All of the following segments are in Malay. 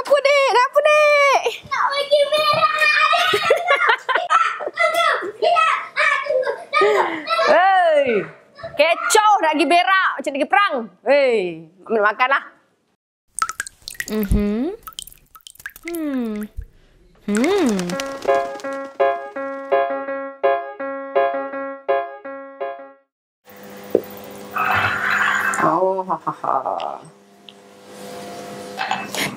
Kenapa, dek? Kenapa, dek? Tak bagi merah. Hei. Kecoh nak pergi berak macam pergi perang. Hei, ambil makanlah. Mhm. Hmm. Hmm. Oh, ha, ha, ha.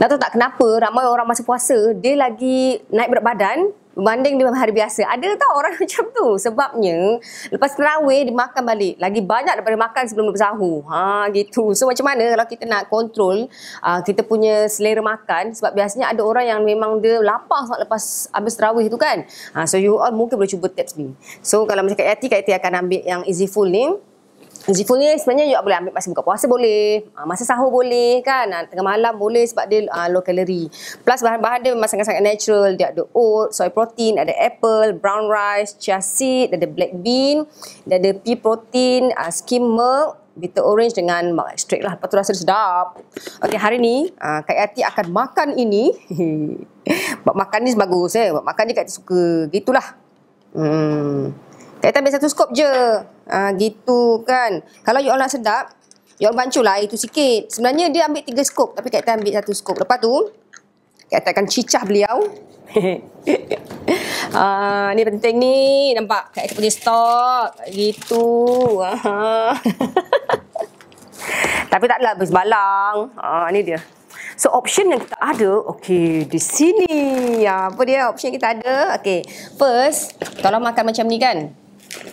Nak tahu tak kenapa ramai orang masa puasa dia lagi naik berat badan berbanding dengan hari biasa. Ada tak orang macam tu? Sebabnya lepas terawih dia makan balik. Lagi banyak daripada makan sebelum bersahur. Ha gitu. So macam mana kalau kita nak kontrol uh, kita punya selera makan sebab biasanya ada orang yang memang dia lapar sangat lepas habis terawih tu kan. Ha, so you all mungkin boleh cuba tips ni. So kalau macam Kak Yati, Kak Yati akan ambil yang easy full ni. Ziful ni sebenarnya you boleh ambil masa buka puasa boleh, ah, masa sahur boleh kan, ah, tengah malam boleh sebab dia uh, low calorie. Plus bahan-bahan dia memang sangat-sangat natural, dia ada oat, soy protein, ada apple, brown rice, chia seed, ada black bean, dia ada pea protein, uh, skim milk, bitter orange dengan milk extract lah. Lepas tu rasa sedap. Okey, hari ni uh, Kak Yati akan makan ini. Buat makan ni bagus eh. Buat makan ni Kak Yati suka. Gitulah. Hmm. Kak ambil satu skop je. Ha, gitu kan. Kalau you all nak sedap, you all bancuh lah itu sikit. Sebenarnya dia ambil tiga skop. Tapi Kak ambil satu skop. Lepas tu, Kak akan cicah beliau. ha, ni penting ni. Nampak? Kak punya stok. Gitu. Ha. Tapi taklah habis balang. Ha, ni dia. So option yang kita ada, okay, di sini. Apa dia option kita ada? Okay, first, kalau makan macam ni kan,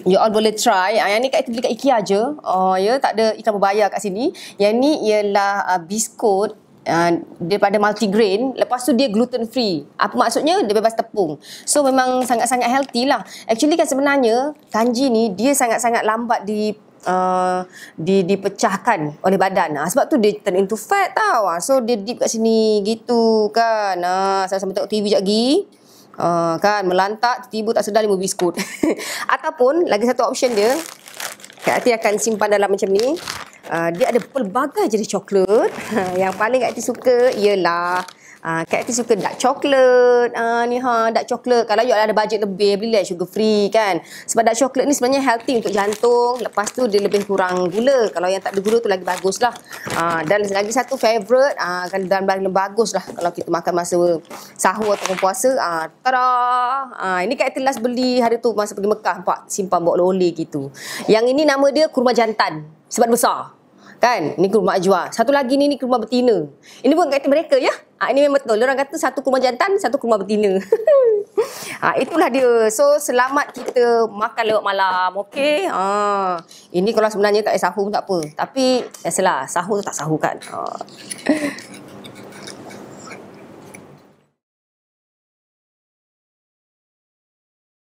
You all boleh try. Uh, yang ni kat beli kat IKEA je. Oh ya, tak ada ikan berbayar kat sini. Yang ni ialah uh, biskut uh, daripada multigrain. Lepas tu dia gluten free. Apa maksudnya? Dia bebas tepung. So memang sangat-sangat healthy lah. Actually kan sebenarnya kanji ni dia sangat-sangat lambat di uh, di dipecahkan oleh badan. Uh, sebab tu dia turn into fat tau. Uh, so dia dip kat sini gitu kan. Uh, saya sambil tengok TV sekejap lagi. Uh, kan melantak tiba tak sedar lima biskut ataupun lagi satu option dia Kak Ati akan simpan dalam macam ni. Uh, dia ada pelbagai jenis coklat. Yang paling Kak Ati suka ialah Ah, uh, Kak Ati suka dark. Ah uh, ni ha dark chocolate. Kalau you ada bajet lebih belilah sugar free kan. Sebab dark chocolate ni sebenarnya healthy untuk jantung. Lepas tu dia lebih kurang gula. Kalau yang tak ada gula tu lagi bagus lah. Uh, dan lagi satu favorite ah uh, kan dan paling bagus lah kalau kita makan masa sahur atau puasa. Ah uh, tada. Ah uh, ini Kak Ati last beli hari tu masa pergi Mekah nampak simpan bawa oleh gitu. Yang ini nama dia kurma jantan. Sebab besar. Kan? Ni kurma ajwa. Satu lagi ni ni kurma betina. Ini bukan kata mereka ya. Ha, ini memang betul. Orang kata satu kurma jantan, satu kurma betina. ha, itulah dia. So selamat kita makan lewat malam. Okey. Ha, ini kalau sebenarnya tak sahur pun tak apa. Tapi biasalah sahur tu tak sahur kan. Ha.